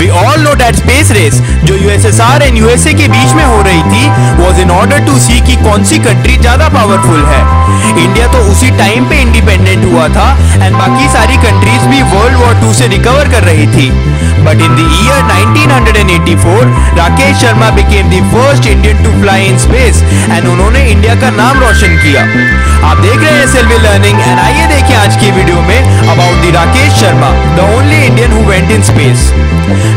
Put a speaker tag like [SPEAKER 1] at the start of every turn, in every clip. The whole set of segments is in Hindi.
[SPEAKER 1] We all know that space race जो यूएसएसआर एंड यूएसए के बीच में हो रही थी was in order to see कि कौन सी कंट्री ज़्यादा पावरफुल है। इंडिया तो उसी टाइम पे इंडिपेंडेंट हुआ था एंड बाकी सारी कंट्रीज़ भी वर्ल्ड वॉर टू से रिकवर कर रही थी। But in the year 1984 Rakesh Sharma became the first Indian to fly in space and उन्होंने इंडिया का नाम रोशन किया। आप देख रहे हैं सेल्वी लर्निंग एंड आइए देखिए आज की वीडियो में about the Rakesh Sharma the only Indian who went in space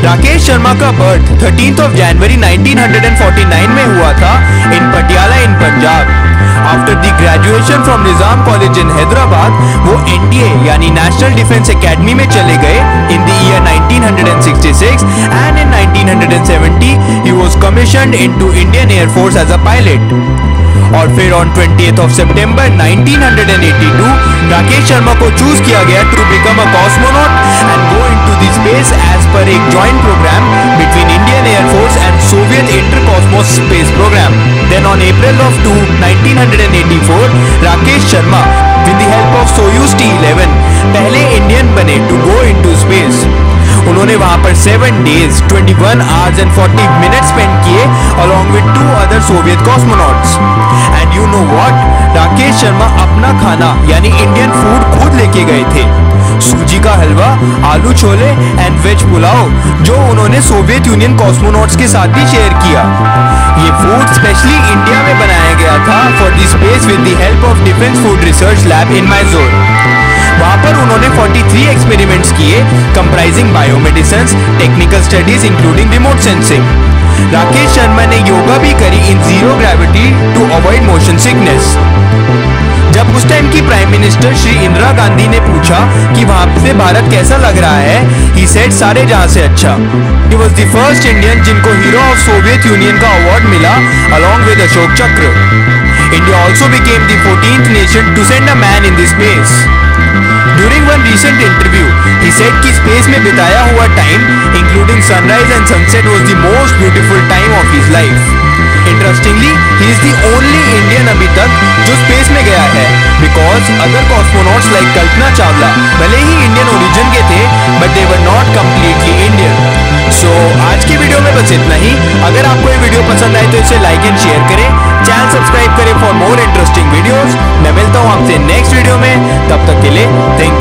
[SPEAKER 1] Rakesh Sharma का बर्थ 13th ऑफ़ जनवरी 1949 में हुआ था in Patiala in Punjab after the graduation from Nizam college in Hyderabad वो एनडीए यानी नेशनल डिफेंस एकेडमी में चले गए in the year 1966 and in 1970 he was commissioned into Indian air force as a pilot और फिर on 20th of September 1982 Rakesh Sharma को चूज़ किया गया to become a cosmonaut and go into the space as पर एक joint program between Indian air force and Soviet inter cosmos space program then on April of 2 1984 Rakesh Sharma with the help of Soyuz टी11 पहले इंडियन बने टू गो इनटू स्पेस उन्होंने वहाँ पर seven days 21 hours and 40 minute spend किए along with two other Soviet cosmonauts and you know what Rakesh Sharma अपना खाना, यानी इंडियन फ़ूड खुद लेके गए थे। सूजी का हलवा, आलू छोले एंड वेज पुलाव, जो उन्होंने सोवियत यूनियन कॉस्मोनॉट्स के साथ भी शेयर किया। ये फ़ूड स्पेशली इंडिया में बनाया गया था for the space with the help of defence food research lab in Mysore वहाँ पर उन्होंने 43 एक्सपेरिमेंट्स किए comprising biomedicine technical studies including remote sensing Rakesh Sharma ने योगा भी करी in zero gravity to avoid motion sickness जब उस टाइम की प्राइम मिनिस्टर श्री इंदिरा गांधी ने पूछा कि वहाँ से भारत कैसा लग रहा है ही सेड सारे जहाँ से अच्छा. He was the first Indian जिनको हीरो ऑफ़ सोवियत यूनियन का अवार्ड मिला along with Ashok Chakra India also became the 14th nation to send a man in the space during one recent interview he said कि स्पेस में बिताया हुआ time including sunrise and sunset was the most beautiful time of his life interestingly he is the only Indian अभी तक जो स्पेस में गया है। Because other cosmonauts like Kalpana Chawla, भले ही इंडियन ओरिजिन के थे but they were not completely Indian so आज की वीडियो में बस इतना ही। अगर आपको ये वीडियो पसंद आए तो इसे लाइक एंड शेयर करें। चैनल सब्सक्राइब करें फॉर मोर इंटरेस्टिंग वीडियोस मैं मिलता हूँ आपसे नेक्स्ट वीडियो में। तब तक के लिए थैंक